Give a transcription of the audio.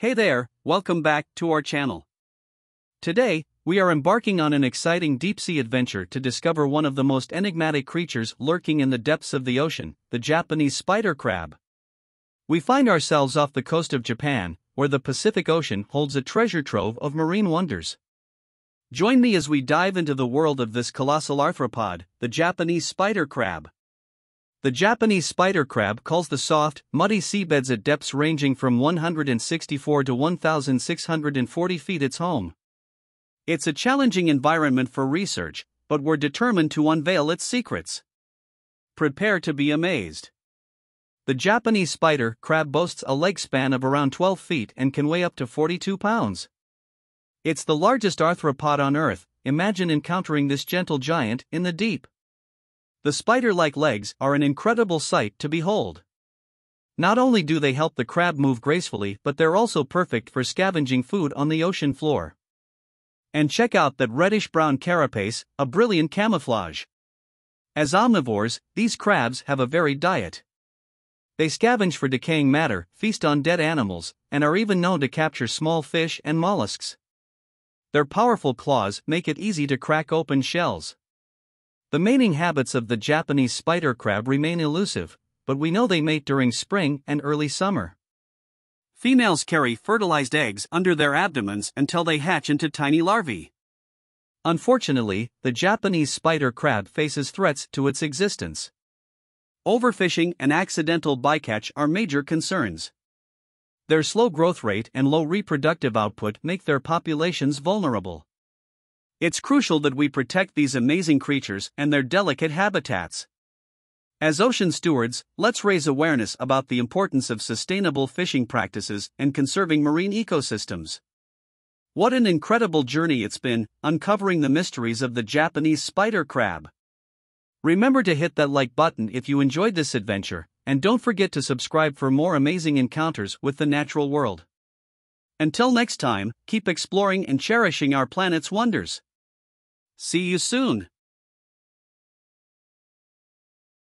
Hey there, welcome back to our channel. Today, we are embarking on an exciting deep sea adventure to discover one of the most enigmatic creatures lurking in the depths of the ocean, the Japanese spider crab. We find ourselves off the coast of Japan, where the Pacific Ocean holds a treasure trove of marine wonders. Join me as we dive into the world of this colossal arthropod, the Japanese spider crab. The Japanese spider crab calls the soft, muddy seabeds at depths ranging from 164 to 1,640 feet its home. It's a challenging environment for research, but we're determined to unveil its secrets. Prepare to be amazed. The Japanese spider crab boasts a leg span of around 12 feet and can weigh up to 42 pounds. It's the largest arthropod on Earth, imagine encountering this gentle giant in the deep. The spider like legs are an incredible sight to behold. Not only do they help the crab move gracefully, but they're also perfect for scavenging food on the ocean floor. And check out that reddish brown carapace, a brilliant camouflage. As omnivores, these crabs have a varied diet. They scavenge for decaying matter, feast on dead animals, and are even known to capture small fish and mollusks. Their powerful claws make it easy to crack open shells. The mating habits of the Japanese spider crab remain elusive, but we know they mate during spring and early summer. Females carry fertilized eggs under their abdomens until they hatch into tiny larvae. Unfortunately, the Japanese spider crab faces threats to its existence. Overfishing and accidental bycatch are major concerns. Their slow growth rate and low reproductive output make their populations vulnerable. It's crucial that we protect these amazing creatures and their delicate habitats. As ocean stewards, let's raise awareness about the importance of sustainable fishing practices and conserving marine ecosystems. What an incredible journey it's been, uncovering the mysteries of the Japanese spider crab. Remember to hit that like button if you enjoyed this adventure, and don't forget to subscribe for more amazing encounters with the natural world. Until next time, keep exploring and cherishing our planet's wonders. See you soon.